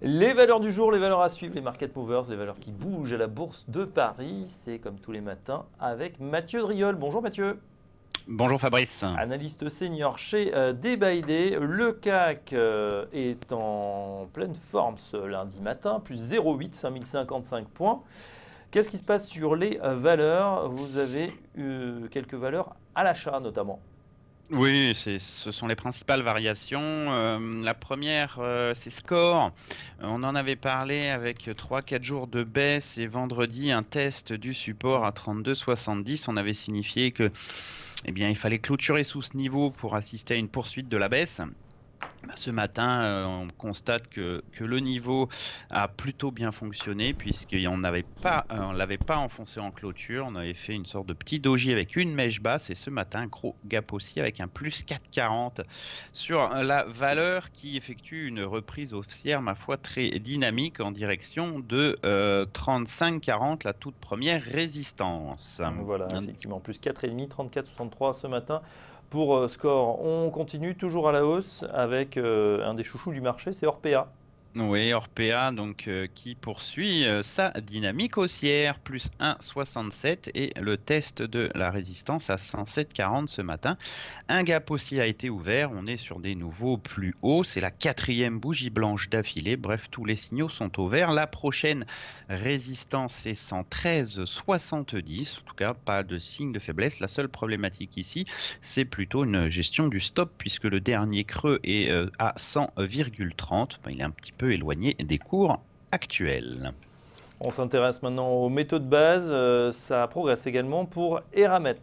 Les valeurs du jour, les valeurs à suivre, les market movers, les valeurs qui bougent à la bourse de Paris. C'est comme tous les matins avec Mathieu Driol. Bonjour Mathieu. Bonjour Fabrice. Analyste senior chez euh, Le CAC euh, est en pleine forme ce lundi matin, plus 0,8, 5055 points. Qu'est-ce qui se passe sur les euh, valeurs? Vous avez eu quelques valeurs à l'achat notamment. Oui, ce sont les principales variations. Euh, la première, euh, c'est Score. On en avait parlé avec 3-4 jours de baisse et vendredi, un test du support à 32,70. On avait signifié que, eh bien, il fallait clôturer sous ce niveau pour assister à une poursuite de la baisse. Bah, ce matin, euh, on constate que, le niveau a plutôt bien fonctionné puisqu'on n'avait euh, l'avait pas enfoncé en clôture. On avait fait une sorte de petit doji avec une mèche basse et ce matin, gros gap aussi avec un plus 4,40 sur la valeur qui effectue une reprise haussière, ma foi, très dynamique en direction de 35,40, euh, la toute première résistance. Voilà, effectivement, plus 4,5, 34,63 ce matin pour euh, Score. On continue toujours à la hausse avec euh, un des chouchous du marché, c'est Orpea. Oui, Orpea donc euh, qui poursuit euh, sa dynamique haussière, plus 1,67 et le test de la résistance à 107,40 ce matin. Un gap aussi a été ouvert, on est sur des nouveaux plus hauts, c'est la quatrième bougie blanche d'affilée, bref tous les signaux sont au vert. La prochaine résistance est 113,70, en tout cas pas de signe de faiblesse. La seule problématique ici, c'est plutôt une gestion du stop puisque le dernier creux est euh, à 100,30, il est un petit peu éloigné des cours actuels. On s'intéresse maintenant aux méthodes de base. Euh, ça progresse également pour Eramet.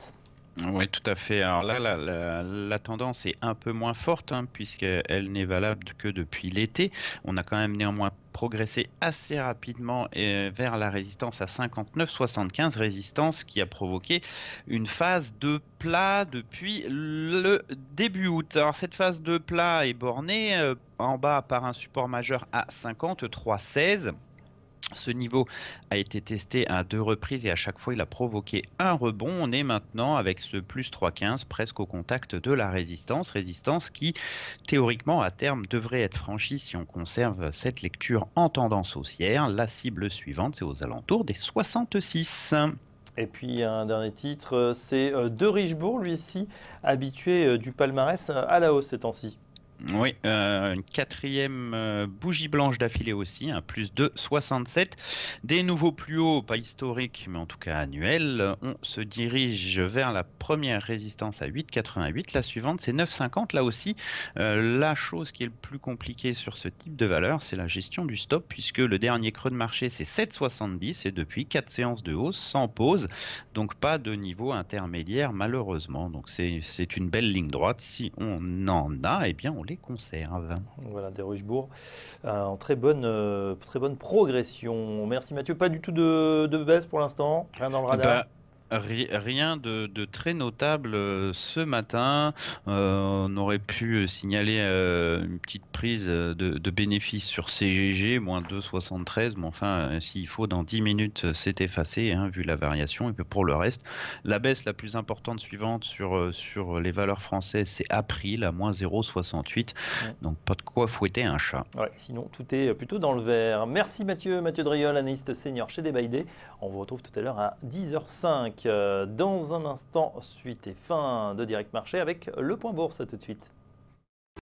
Oui, tout à fait. Alors là, la, tendance est un peu moins forte, hein, puisqu'elle n'est valable que depuis l'été. On a quand même néanmoins progressé assez rapidement euh, vers la résistance à 59,75, résistance qui a provoqué une phase de plat depuis le début août. Alors cette phase de plat est bornée euh, en bas par un support majeur à 53,16. Ce niveau a été testé à deux reprises et à chaque fois il a provoqué un rebond. On est maintenant avec ce plus 3,15 presque au contact de la résistance. Résistance qui théoriquement à terme devrait être franchie si on conserve cette lecture en tendance haussière. La cible suivante c'est aux alentours des 66. Et puis un dernier titre, c'est euh, De Richebourg, lui ici, habitué euh, du palmarès à la hausse ces temps-ci. Oui, euh, une quatrième euh, bougie blanche d'affilée aussi, un plus de 67. Des nouveaux plus hauts, pas historiques, mais en tout cas annuels. On se dirige vers la première résistance à 8,88. La suivante, c'est 9,50. Là aussi, euh, la chose qui est le plus compliquée sur ce type de valeur, c'est la gestion du stop, puisque le dernier creux de marché, c'est 7,70 et depuis 4 séances de hausse sans pause. Donc pas de niveau intermédiaire, malheureusement. Donc c'est une belle ligne droite. Si on en a, eh bien on les conserve. Voilà, des Richebourg euh, en très bonne, euh, très bonne progression. Merci Mathieu. Pas du tout de, de baisse pour l'instant, rien dans le radar. Bah, Rien de, très notable euh, ce matin. Euh, on aurait pu euh, signaler une petite prise de, bénéfices sur CGG, moins 2,73. Mais enfin, s'il faut, dans 10 minutes, c'est effacé, hein, vu la variation. Et puis pour le reste, la baisse la plus importante suivante sur, sur les valeurs françaises, c'est April, à moins 0,68. Donc pas de quoi fouetter un chat. sinon, tout est plutôt dans le vert. Merci Mathieu, Mathieu Driol, analyste senior chez Debaïdé. On vous retrouve tout à l'heure à 10h05. Euh, dans un instant, suite et fin de Direct Marché avec le point bourse. À tout de suite.